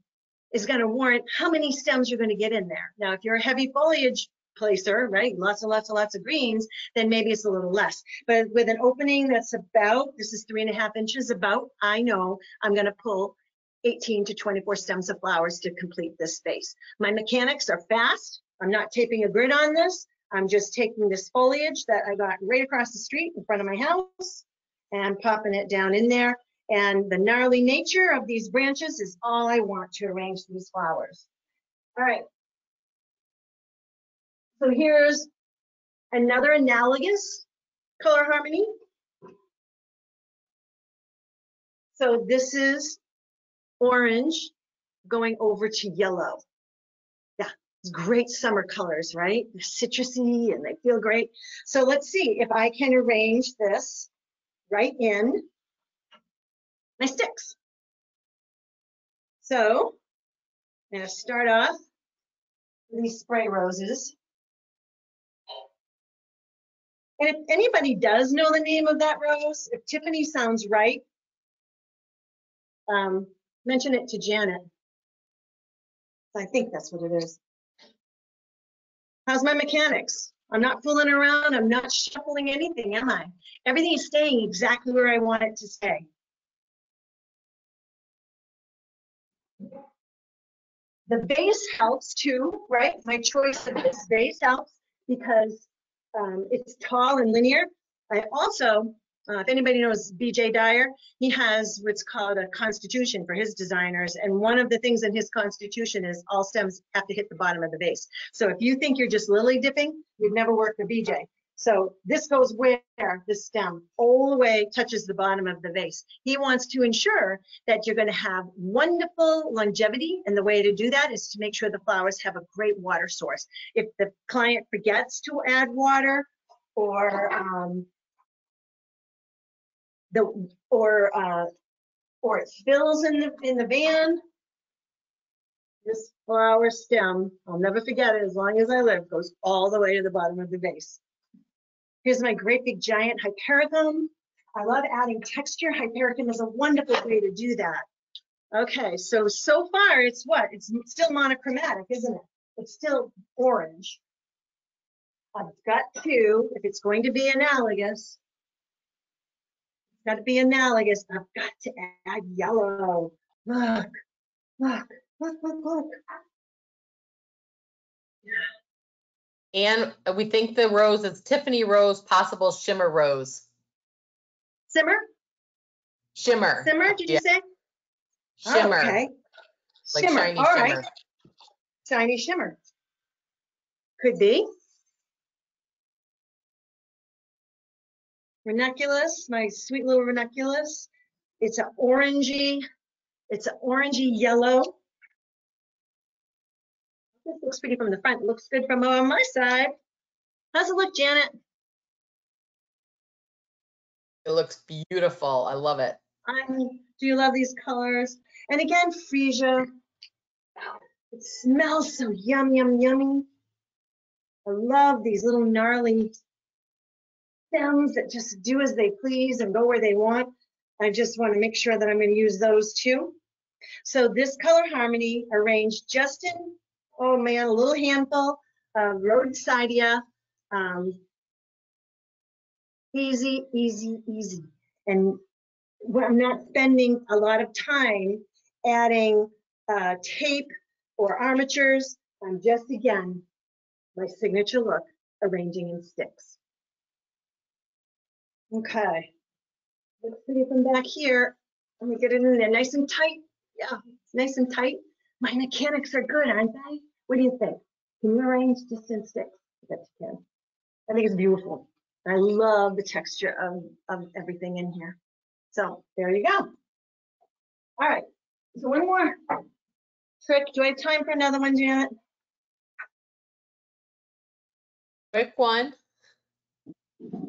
is going to warrant how many stems you're going to get in there. Now, if you're a heavy foliage placer, right, lots and lots and lots of greens, then maybe it's a little less. But with an opening that's about, this is three and a half inches about, I know I'm going to pull 18 to 24 stems of flowers to complete this space. My mechanics are fast. I'm not taping a grid on this. I'm just taking this foliage that I got right across the street in front of my house and popping it down in there. And the gnarly nature of these branches is all I want to arrange these flowers. All right. So here's another analogous color harmony. So this is orange going over to yellow. Yeah, it's great summer colors, right? They're citrusy and they feel great. So let's see if I can arrange this right in my sticks. So I'm to start off with these spray roses. And if anybody does know the name of that rose, if Tiffany sounds right, um, mention it to Janet. I think that's what it is. How's my mechanics? I'm not fooling around. I'm not shuffling anything, am I? Everything is staying exactly where I want it to stay. The base helps too, right? My choice of this base helps because um, it's tall and linear. I also, uh, if anybody knows BJ Dyer, he has what's called a constitution for his designers. And one of the things in his constitution is all stems have to hit the bottom of the vase. So if you think you're just lily dipping, you've never worked for BJ. So this goes where the stem all the way touches the bottom of the vase. He wants to ensure that you're going to have wonderful longevity. And the way to do that is to make sure the flowers have a great water source. If the client forgets to add water or um, the or uh, or it spills in the in the van, this flower stem, I'll never forget it as long as I live, goes all the way to the bottom of the vase. Here's my great big giant hypericum. I love adding texture. Hypericum is a wonderful way to do that. Okay, so, so far it's what? It's still monochromatic, isn't it? It's still orange. I've got to, if it's going to be analogous, got to be analogous. I've got to add yellow. Look, look, look, look, look. And we think the rose is Tiffany Rose, possible shimmer rose. Simmer, Shimmer. simmer, did you say? Oh, Shimmer, Okay. like Shimmer, shiny all right. shimmer. Shiny shimmer. Could be. Ranunculus, my sweet little ranunculus. It's an orangey, it's an orangey yellow. This looks pretty from the front, looks good from on my side. How's it look, Janet? It looks beautiful. I love it. I'm, do you love these colors? And again, freesia. It smells so yum, yum, yummy. I love these little gnarly stems that just do as they please and go where they want. I just want to make sure that I'm going to use those too. So this color harmony arranged just in, oh man, a little handful of rhodesidia. Um, easy, easy, easy. And I'm not spending a lot of time adding uh, tape or armatures. I'm just, again, my signature look, arranging in sticks. Okay. Let's see from back here. Let me get it in there nice and tight. Yeah, it's nice and tight. My mechanics are good, aren't they? What do you think? Can you arrange just in sticks? I bet you can. I think it's beautiful. I love the texture of, of everything in here. So there you go. All right, so one more trick. Do I have time for another one, Janet? Quick one.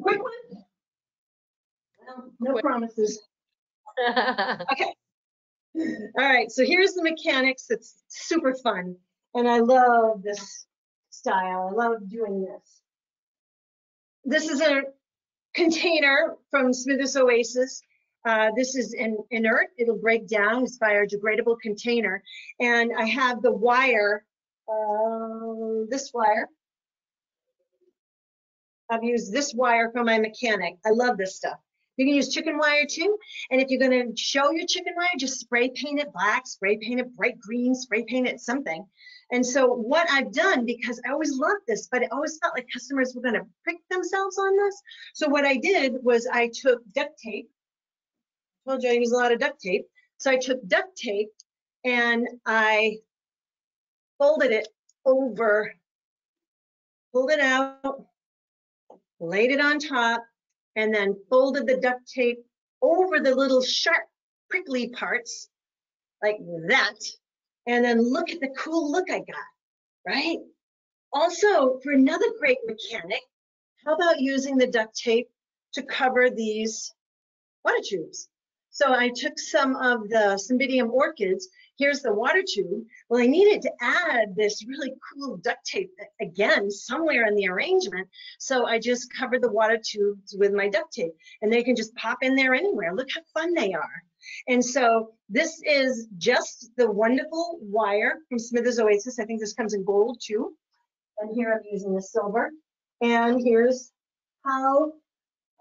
Quick one? No promises. All right, so here's the mechanics. It's super fun. And I love this style. I love doing this. This is a container from Smithers Oasis. Uh, this is an inert. It'll break down. It's biodegradable container. And I have the wire, uh, this wire. I've used this wire for my mechanic. I love this stuff. You can use chicken wire too. And if you're gonna show your chicken wire, just spray paint it black, spray paint it bright green, spray paint it something. And so what I've done, because I always loved this, but I always felt like customers were gonna prick themselves on this. So what I did was I took duct tape. Told you I use a lot of duct tape. So I took duct tape and I folded it over, pulled it out, laid it on top, and then folded the duct tape over the little sharp prickly parts like that. And then look at the cool look I got, right? Also, for another great mechanic, how about using the duct tape to cover these water tubes? So I took some of the Cymbidium orchids. Here's the water tube. Well, I needed to add this really cool duct tape again somewhere in the arrangement. So I just covered the water tubes with my duct tape and they can just pop in there anywhere. Look how fun they are. And so this is just the wonderful wire from Smithers Oasis. I think this comes in gold too. And here I'm using the silver. And here's how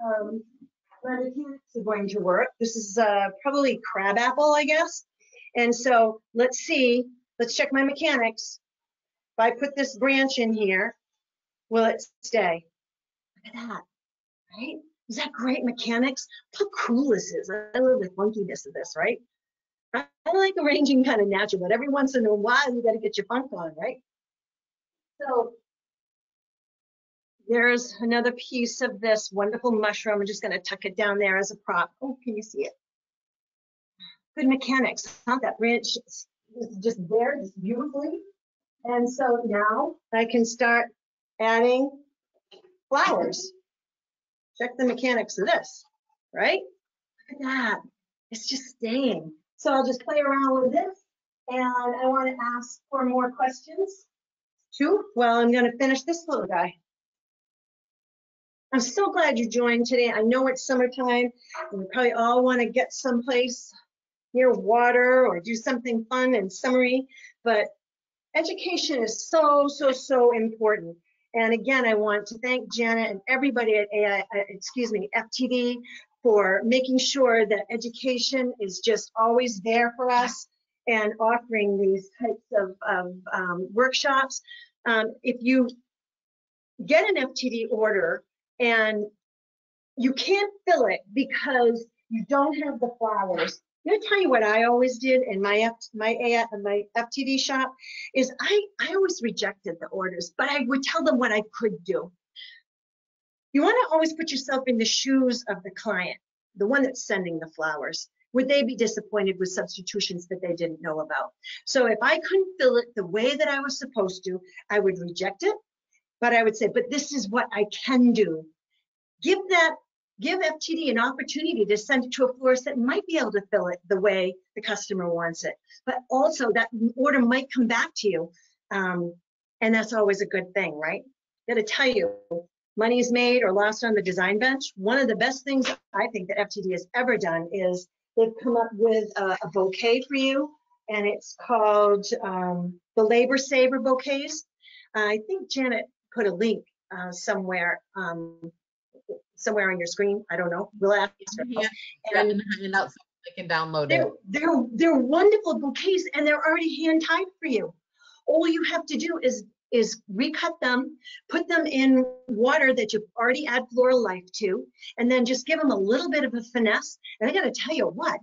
um, my mechanics are going to work. This is uh, probably crab apple, I guess. And so let's see, let's check my mechanics. If I put this branch in here, will it stay? Look at that, right? Is that great mechanics? Look how cool this is. I love the funkiness of this, right? I, I like arranging kind of natural, but every once in a while you got to get your funk on, right? So there's another piece of this wonderful mushroom. I'm just going to tuck it down there as a prop. Oh, can you see it? Good mechanics, huh? That branch is just there, just beautifully. And so now I can start adding flowers. Check the mechanics of this, right? Look at that. It's just staying. So I'll just play around with this. And I want to ask for more questions. Two? Well, I'm going to finish this little guy. I'm so glad you joined today. I know it's summertime and we probably all want to get someplace near water or do something fun and summery, but education is so, so, so important. And again, I want to thank Janet and everybody at AI, uh, excuse me, FTD for making sure that education is just always there for us and offering these types of, of um, workshops. Um, if you get an FTD order and you can't fill it because you don't have the flowers, I'm gonna tell you what I always did in my F, my A, my FTD shop is I I always rejected the orders, but I would tell them what I could do. You want to always put yourself in the shoes of the client, the one that's sending the flowers. Would they be disappointed with substitutions that they didn't know about? So if I couldn't fill it the way that I was supposed to, I would reject it, but I would say, but this is what I can do. Give that give FTD an opportunity to send it to a florist that might be able to fill it the way the customer wants it. But also that order might come back to you. Um, and that's always a good thing, right? Got to tell you, money is made or lost on the design bench. One of the best things I think that FTD has ever done is they've come up with a, a bouquet for you, and it's called um, the Labor Saver bouquets. I think Janet put a link uh, somewhere um, somewhere on your screen. I don't know. We'll ask her. Yeah, And and hand out so they can download it. they're, they're, they're wonderful bouquets and they're already hand tied for you. All you have to do is, is recut them, put them in water that you've already add floral life to, and then just give them a little bit of a finesse. And I gotta tell you what,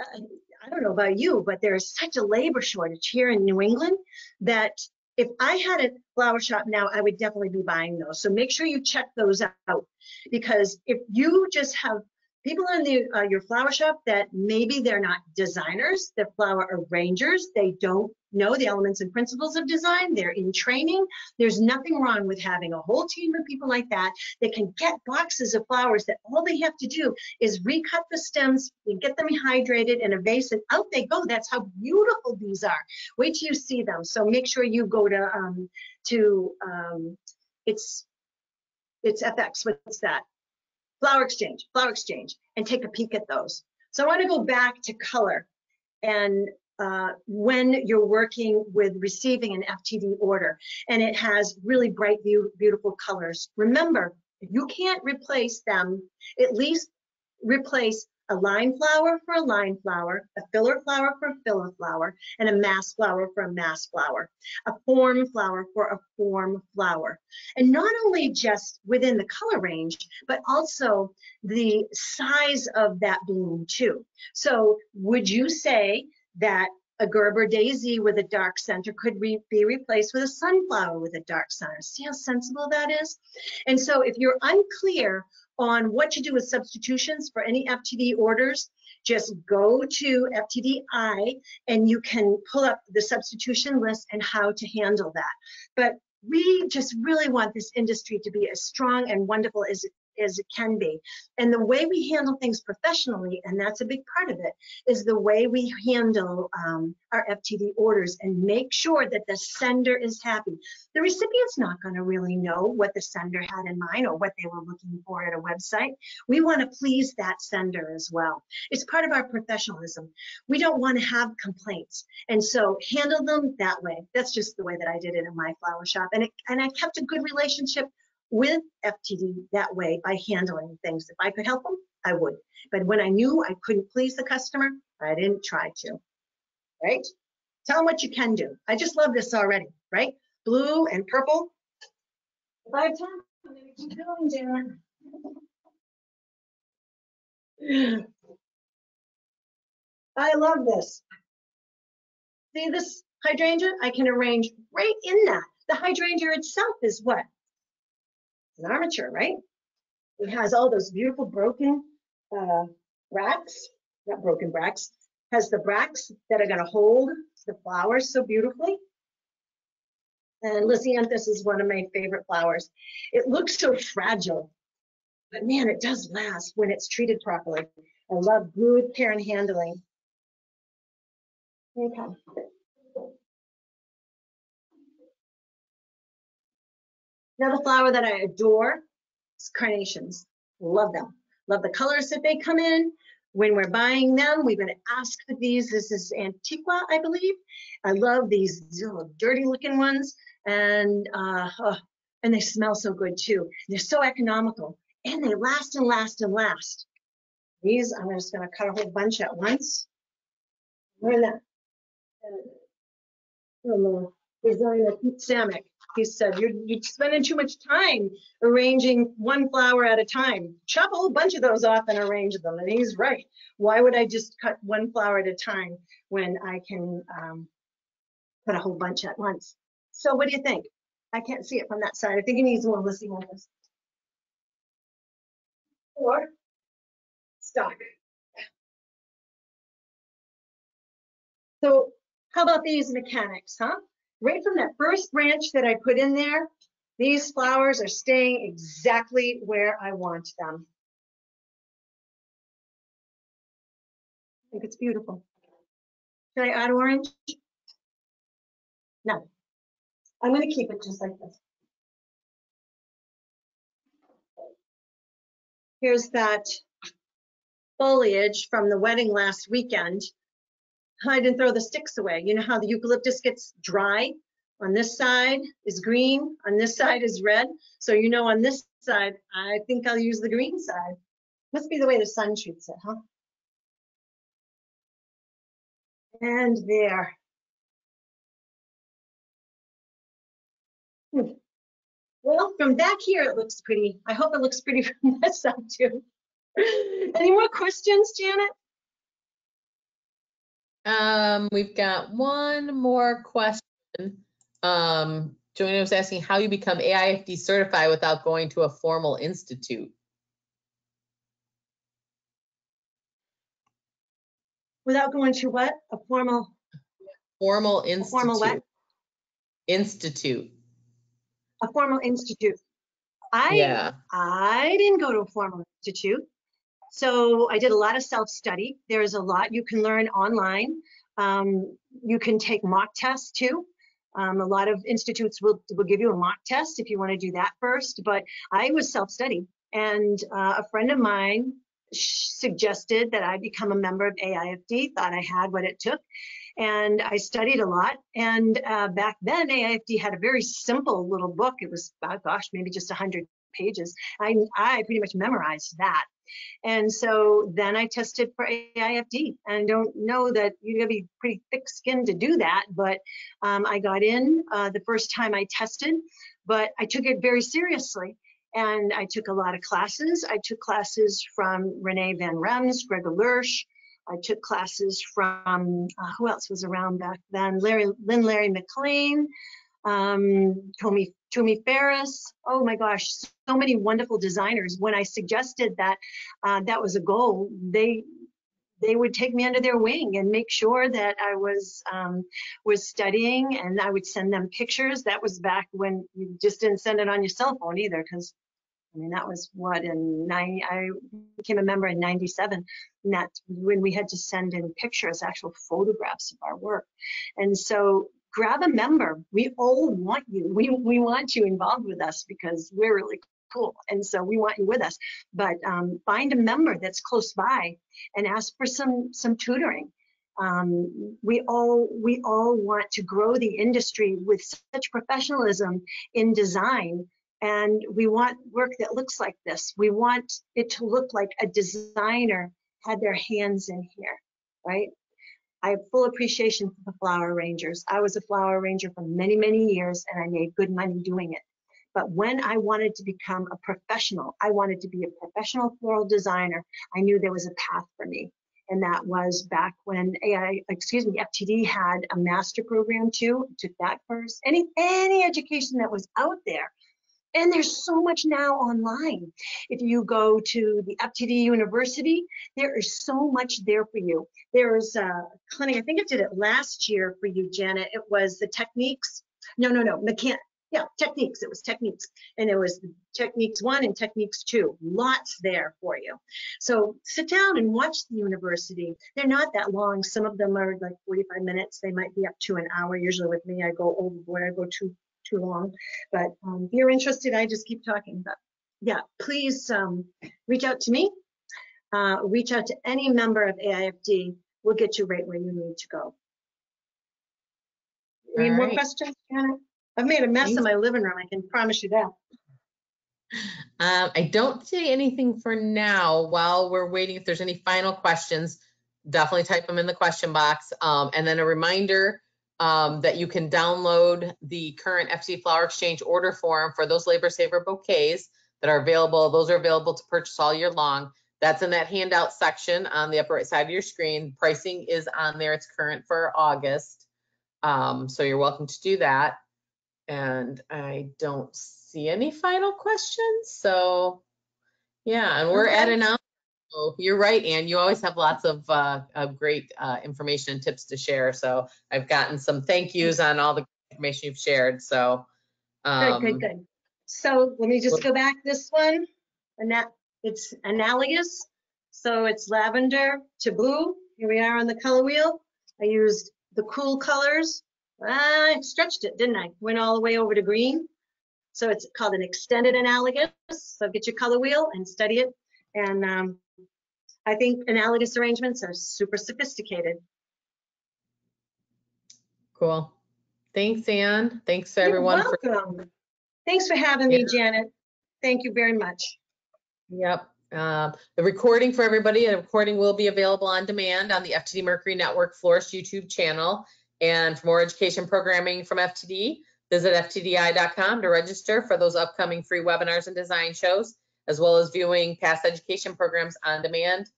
uh, I don't know about you, but there is such a labor shortage here in New England that if I had a flower shop now, I would definitely be buying those. So make sure you check those out because if you just have people in the, uh, your flower shop that maybe they're not designers, they're flower arrangers, they don't know the elements and principles of design, they're in training. There's nothing wrong with having a whole team of people like that that can get boxes of flowers that all they have to do is recut the stems and get them hydrated in a vase and out they go. That's how beautiful these are. Wait till you see them. So make sure you go to, um, to um, it's, it's FX, what's that? Flower Exchange, Flower Exchange, and take a peek at those. So I want to go back to color and uh, when you're working with receiving an FTD order and it has really bright, beautiful colors. Remember, you can't replace them, at least replace a line flower for a line flower, a filler flower for a filler flower, and a mass flower for a mass flower, a form flower for a form flower. And not only just within the color range, but also the size of that bloom too. So would you say that a Gerber daisy with a dark center could re be replaced with a sunflower with a dark center. See how sensible that is? And so if you're unclear on what to do with substitutions for any FTD orders, just go to FTDI and you can pull up the substitution list and how to handle that. But we just really want this industry to be as strong and wonderful as as it can be. And the way we handle things professionally, and that's a big part of it, is the way we handle um, our FTD orders and make sure that the sender is happy. The recipient's not going to really know what the sender had in mind or what they were looking for at a website. We want to please that sender as well. It's part of our professionalism. We don't want to have complaints. And so handle them that way. That's just the way that I did it in my flower shop. And, it, and I kept a good relationship with FTD that way by handling things. If I could help them, I would. But when I knew I couldn't please the customer, I didn't try to, right? Tell them what you can do. I just love this already, right? Blue and purple. If I have time, I'm gonna keep going, Darren. I love this. See this hydrangea? I can arrange right in that. The hydrangea itself is what? An armature, right? It has all those beautiful broken uh, bracts, not broken bracts, has the bracts that are going to hold the flowers so beautifully. And Lisianthus is one of my favorite flowers. It looks so fragile, but man, it does last when it's treated properly. I love good care and handling. Okay. Another flower that I adore is carnations. Love them. Love the colors that they come in. When we're buying them, we've been asked for these. This is Antiqua, I believe. I love these little dirty looking ones. And, uh, oh, and they smell so good too. They're so economical and they last and last and last. These, I'm just gonna cut a whole bunch at once. Learn that. Uh, design of Pete Samek. He said, you're, you're spending too much time arranging one flower at a time. Chop a whole bunch of those off and arrange them. And he's right. Why would I just cut one flower at a time when I can um, put a whole bunch at once? So what do you think? I can't see it from that side. I think it needs more listing on this. Or stock. So how about these mechanics, huh? Right from that first branch that I put in there, these flowers are staying exactly where I want them. I think it's beautiful. Should I add orange? No. I'm going to keep it just like this. Here's that foliage from the wedding last weekend. I didn't throw the sticks away. You know how the eucalyptus gets dry? On this side is green, on this side is red. So you know on this side, I think I'll use the green side. Must be the way the sun treats it, huh? And there. Hmm. Well, from back here, it looks pretty. I hope it looks pretty from this side too. Any more questions, Janet? Um, we've got one more question. Um, Joanna was asking how you become AIFD certified without going to a formal institute. Without going to what? A formal, Formal a formal what? institute. Institute. A formal institute. I, Yeah. I didn't go to a formal institute. So I did a lot of self-study. There's a lot you can learn online. Um, you can take mock tests too. Um, a lot of institutes will, will give you a mock test if you want to do that first, but I was self-study. And uh, a friend of mine suggested that I become a member of AIFD, thought I had what it took. And I studied a lot. And uh, back then, AIFD had a very simple little book. It was, oh gosh, maybe just 100 pages. I, I pretty much memorized that. And so then I tested for AIFD. And I don't know that you gotta be pretty thick skinned to do that, but um, I got in uh, the first time I tested, but I took it very seriously. And I took a lot of classes. I took classes from Renee Van Rems, Gregor Lersch. I took classes from, uh, who else was around back then? Larry, Lynn Larry McLean, um, Tommy, Tommy Ferris. Oh my gosh, so many wonderful designers. When I suggested that uh, that was a goal, they they would take me under their wing and make sure that I was um, was studying, and I would send them pictures. That was back when you just didn't send it on your cell phone either, because I mean that was what in nine. I became a member in '97, and that's when we had to send in pictures, actual photographs of our work, and so grab a member. We all want you. We, we want you involved with us because we're really cool. And so we want you with us. But um, find a member that's close by and ask for some, some tutoring. Um, we all we all want to grow the industry with such professionalism in design and we want work that looks like this we want it to look like a designer had their hands in here right I have full appreciation for the flower arrangers. I was a flower arranger for many, many years and I made good money doing it. But when I wanted to become a professional, I wanted to be a professional floral designer, I knew there was a path for me. And that was back when AI, excuse me, FTD had a master program too. Took that first. Any any education that was out there and there's so much now online. If you go to the FTD University, there is so much there for you. There's a clinic, I think I did it last year for you, Janet. It was the techniques. No, no, no, mechan yeah, techniques. It was techniques. And it was techniques one and techniques two. Lots there for you. So sit down and watch the university. They're not that long. Some of them are like 45 minutes. They might be up to an hour. Usually with me, I go overboard. I go too too long. But um, if you're interested, I just keep talking. But yeah, please um, reach out to me. Uh, reach out to any member of AIFD. We'll get you right where you need to go. Any more questions, Janet? I've made a mess in my living room. I can promise you that. Um, I don't see anything for now. While we're waiting, if there's any final questions, definitely type them in the question box. Um, and then a reminder, um, that you can download the current FC Flower Exchange order form for those Labor Saver bouquets that are available. Those are available to purchase all year long. That's in that handout section on the upper right side of your screen. Pricing is on there. It's current for August. Um, so you're welcome to do that. And I don't see any final questions. So yeah, and we're at Okay. an hour. So You're right, Ann. You always have lots of, uh, of great, uh, information and tips to share. So I've gotten some thank yous on all the information you've shared. So. Good, good, um, good. So let me just go back this one. And that, it's analogous. So it's lavender to blue. Here we are on the color wheel. I used the cool colors. I stretched it, didn't I? Went all the way over to green. So it's called an extended analogous. So get your color wheel and study it. And um, I think analogous arrangements are super sophisticated. Cool. Thanks, Ann. Thanks to You're everyone for, welcome. Thanks for having me, Janet. Thank you very much. yep. Uh, The recording for everybody, the recording will be available on demand on the FTD Mercury Network Florist YouTube channel. And for more education programming from FTD, visit ftdi.com to register for those upcoming free webinars and design shows, as well as viewing past education programs on demand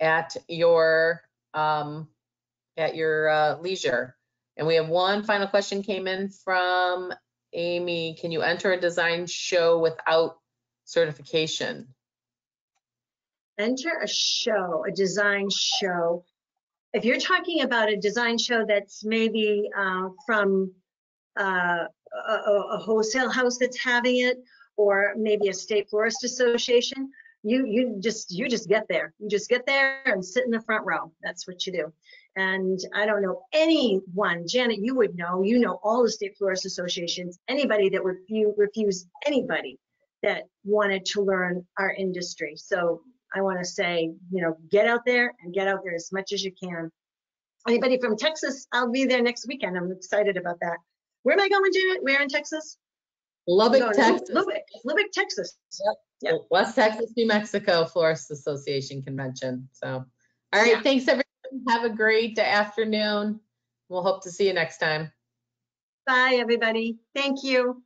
at your, um, at your uh, leisure. And we have one final question came in from Amy. Can you enter a design show without certification? enter a show, a design show. If you're talking about a design show that's maybe uh, from uh, a, a a wholesale house that's having it, or maybe a state florist association, you you just you just get there. You just get there and sit in the front row. That's what you do. And I don't know anyone, Janet, you would know. You know all the state florist associations. Anybody that would refuse, refuse anybody that wanted to learn our industry. So I want to say, you know, get out there and get out there as much as you can. Anybody from Texas, I'll be there next weekend. I'm excited about that. Where am I going, Janet? Where in Texas? Lubbock, to Texas, Lubbock, Lubbock, Texas. yeah. West Texas, New Mexico Florist Association Convention. So, all right, Yeah. thanks everyone. Have a great afternoon. We'll hope to see you next time. Bye, everybody. Thank you.